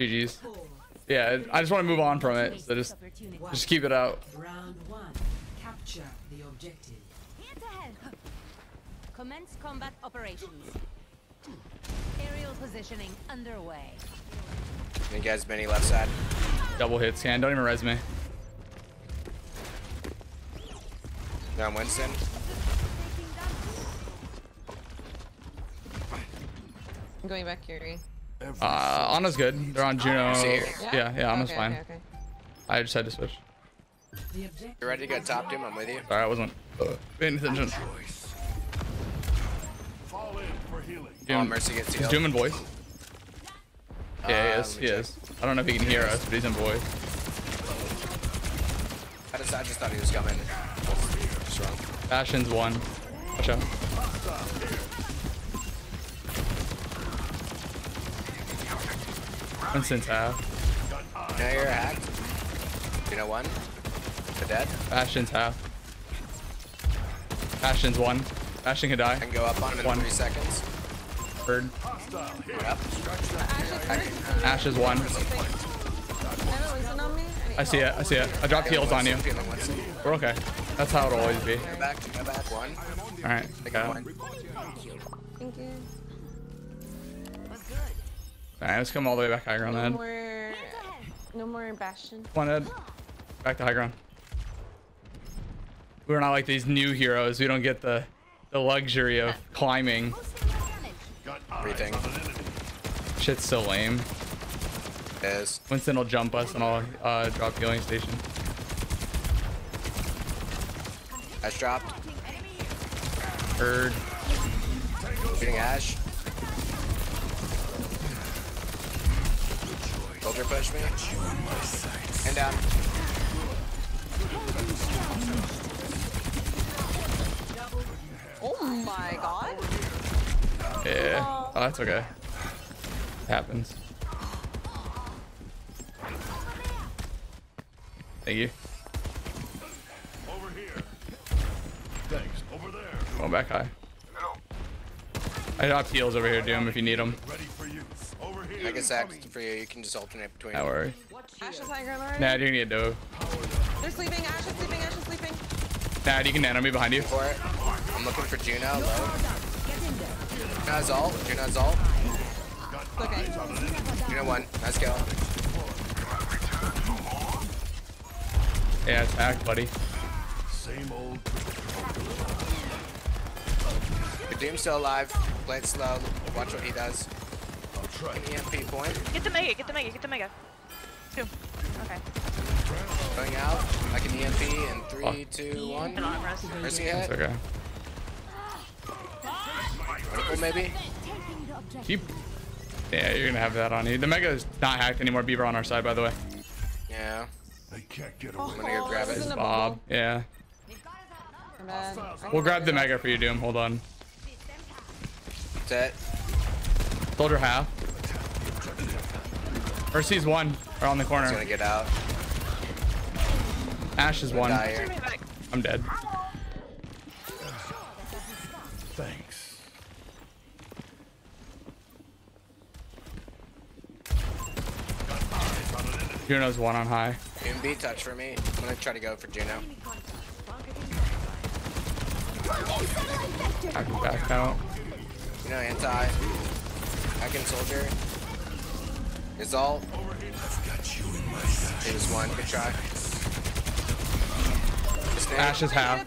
GG's. Yeah, I just want to move on from it. So just, just keep it out. Round one. Capture the objective. Hands ahead. Commence combat operations. Aerial positioning underway. You guys, Benny left side. Double hit scan. Don't even res me. Down Winston. I'm going back, Yuri. Uh, Ana's good. They're on Juno. See. Yeah, yeah, Ana's okay, fine. Okay, okay. I just had to switch. You ready to get top team? I'm with you. Sorry, I wasn't uh, paying attention. Fall in for healing. Oh, Doom, Mercy gets is healed. Doom in voice? Yeah, he is. let He check. is. I don't know if he can hear us, but he's in voice. I just, I just thought he was coming. Just wrong. Bastion's one. Watch out. Winston's half. Now you're hacked. You know one. The dead. Bastion's half. Bastion's one. Bastion can die. I can go up on him in One. three seconds. Bird. Yep. Ashe is one. Ana, Winston on me? I see it. I see it. I dropped heals on you. We're okay. That's how it'll always be. Go back. Go back. One. All right. Take Got a it. point. Thank you. All right. Let's come all the way back high ground No then. more, no more Bastion. Come on, Ed. Back to high ground. We're not like these new heroes. We don't get the the luxury of climbing. Everything Shit's so lame. is. Winston will jump us and I'll uh, drop healing station. Ashe dropped. Bird. Shooting Ashe. Soldier push me. And down. Oh my god. Yeah. Oh, oh that's okay. happens. Thank you. Over here. Thanks. Over there. Going back high. I dropped heals over here, Doom, if you need them. Ready for use. Over here. I guess act for you. You can just alternate between. Don't worry. Ashe is high ground already. Nah, you need a dove. They're sleeping. Ashe is sleeping. Ashe is sleeping. Nah, you can nano me behind you. For it. I'm looking for Juno. Low. Juno's ult. Juno's ult. It's okay. Juno one. Nice kill. Yeah, attack, buddy. Same old. The Doom's still alive. Play it slow. Watch what he does. I'll try. An EMP point. Get the mega, get the mega, get the mega. Two. Okay. Going out. I can EMP in three, two, one. Been on rest. Mercy It's hit. okay. Vertical maybe. Keep. Yeah, you're gonna have that on you. The mega is not hacked anymore. Beaver on our side, by the way. Yeah. They can't get away. I'm gonna go grab this it. isn't a Bob. Yeah. My. We'll grab the mega for you, Doom. Hold on. That's it. Soldier half. Mercy's one. Around the corner. He's gonna get out. Ashe is one. Die here. Bring me back. I'm dead. Thanks. Juno's one on high. Doom B touch for me. I'm gonna try to go for Juno. I can back out. Juno anti. I can soldier. His ult. It was one. Good try. Just nade. Ashe is half.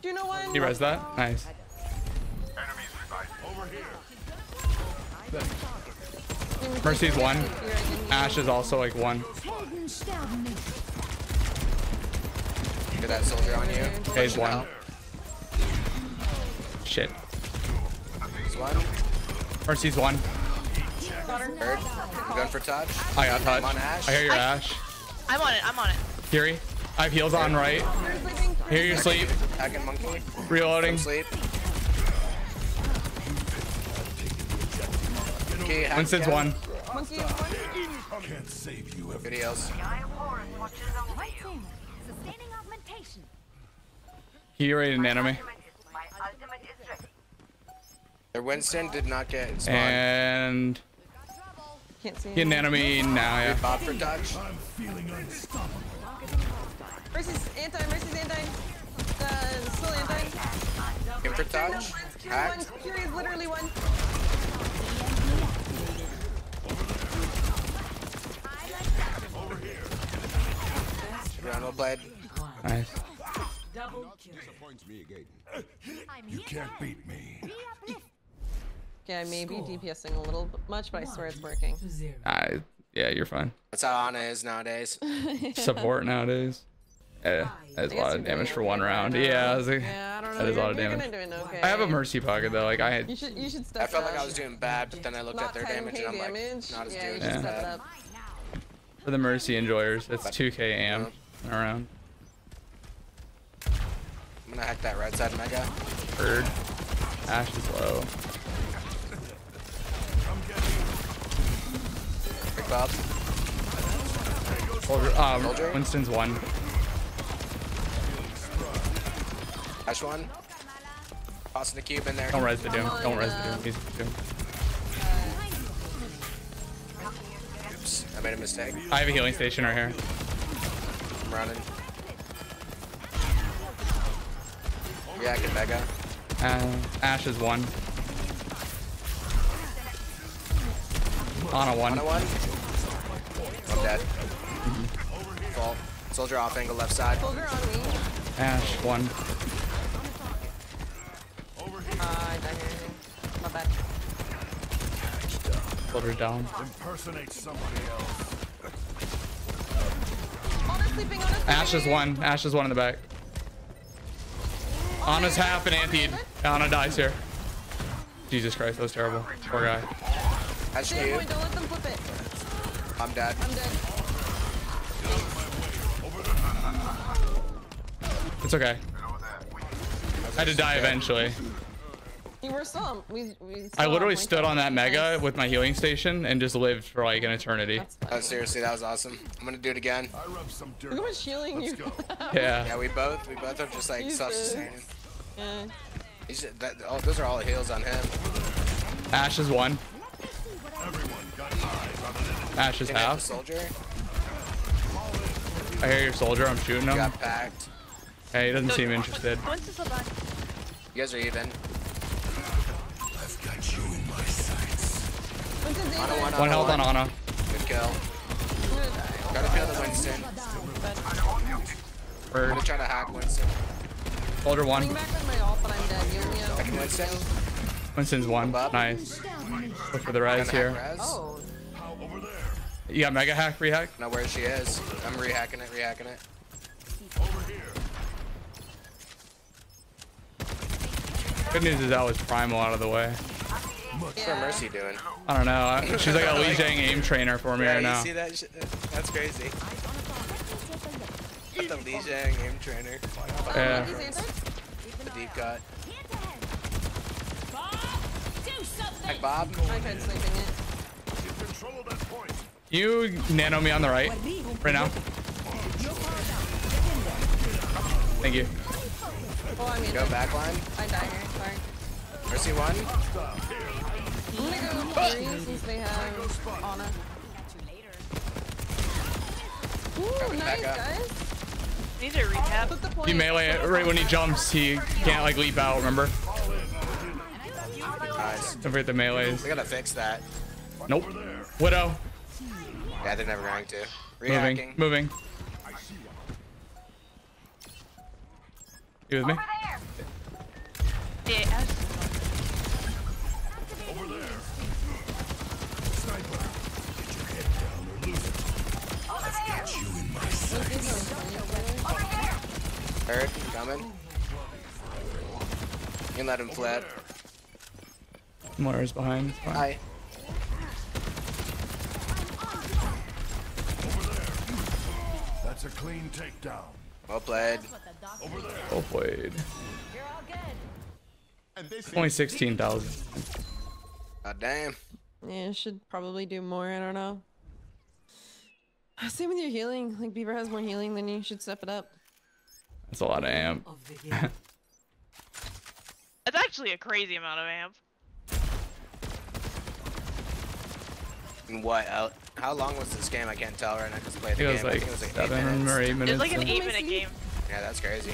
Do you know one? He res that? Nice. Over here. Mercy's one. Ashe is also like one. Get that soldier on you. Okay, he's one. out. Shit. He's one. Mercy's one. Third. I'm going for touch. I got touch. I'm on Ashe. I hear your Ashe. I'm on it, I'm on it. Kiri. I have heals on right. Hear your sleep. Hacking monkey. Reloading. Sleep. Okay, Winston's one. Monkey one. Can't save you. Good heals. Waiting. Sustaining augmentation. Kiri and enemy. Their Winston did not get spawned. And can't see. Getting enemy now, yeah. Bob for touch. I'm feeling unstoppable. Mercy's anti, Mercy's anti. Uh, still anti. Him for touch. Fury's one, Hacked. Fury's literally one. Ronald blade. Nice. Double kill. You can't beat me. Okay, I may be DPSing a little much, but I swear it's working. To zero. Ah, yeah, you're fine. That's how Ana is nowadays. Support nowadays. Yeah, that's a I guess lot of damage for one okay right round. Yeah, I was like, Yeah, I don't know. that is a lot of damage. okay. I have a mercy pocket though. Like I had, You should, you should step I felt it like. I was doing bad, but then I looked Not at their damage and I'm like, damage. not as yeah, you doing should as step it bad. for the mercy enjoyers, it's 2k am around. I'm gonna hack that right side mega. Bird. Ashe is low. Big Bob. Soldier, um, Soldier? Winston's one. Ashe one. Tossing the cube in there. Don't res the doom. Don't res the uh, doom. He's doom. Oops, I made a mistake. I have a healing station right here. I'm running. yeah Reacting mega. Uh, Ashe is one. On a one. On a one. I'm dead. Fall. Soldier off angle left side. Soldier on me. Ashe one. Uh, I died here. My bad. Soldier's down. Impersonate somebody else. Sleeping. Ashe is one. Ashe is one in the back. Ana's half and Anthony. Ana dies here. Jesus Christ, that was terrible. Poor guy. Ashe you. point, don't let them flip it. I'm dead. I'm dead. It's okay. I had to die eventually. You were still. We, we I literally stood on that mega Nice. with my healing station and just lived for like an eternity. Oh, seriously, that was awesome. I'm gonna do it again. I rub some dirt. Look how much healing you. Yeah. Yeah, we both, we both are just like Jesus. self-sustaining. yeah. He's just, that, oh, those are all the heals on him. Ashe is one. Everyone got eyes on an enemy. Ashe is Can I half. soldier? I hear your soldier. I'm shooting him. Got packed. Hey, he doesn't seem interested. Winston's still back. You guys are even. I've got you in my sights. What's his name? Ana one, One Ana health on Ana. Good kill. I'm. Gotta feel the Winston. I'm Bird. gonna try to hack Winston. Soldier Coming one. back with my ult, but I'm dead. You only have- Hacking Winston. Winston's one. Nice. Look for the res Gonna here. hack Res. Oh, How over there? You got mega hack, rehack? Know where she is. I'm rehacking it, rehacking it. Over here. Good news is that was primal out of the way. What's Yeah. Mercy doing? I don't know. She's like a Lijiang aim trainer for me Yeah, right you now. see that? That's crazy. Got the Lijiang aim trainer. Yeah. he's. The deep cut. Do something! Bob. I tried sleeping it. Get control of that point. You nano me on the right. Right now. Thank you. Oh, I mean, Go back line. I die here. Sorry. Mercy one. I'm gonna go Fury since they have Ana. Ooh, nice, guys. Need to recap. The. You melee it right when he jumps. He can't like leap out. Remember? Nice. Don't forget the melees. We gotta fix that. Nope. Widow. Yeah, they're never going to. Moving. Rehacking. Moving. You with me? Yeah, Ashe- Over there. Sniper. Get your head down or lose it. I've got you in my sights. Hurt. Coming. You can let him flip. Moira's behind. It's fine. Hi. That's a clean takedown. Well played. Well played. You're all good. Only 16,000. God damn. Yeah, should probably do more. I don't know. Same with your healing. Like Beaver has more healing than you. Should step it up. That's a lot of amp. Of. That's actually a crazy amount of amp. What? Uh, how long was this game? I can't tell right now. I just played the it was game. I think it was like eight seven minutes. or eight It minutes. was like an eight minute game. Yeah, that's crazy.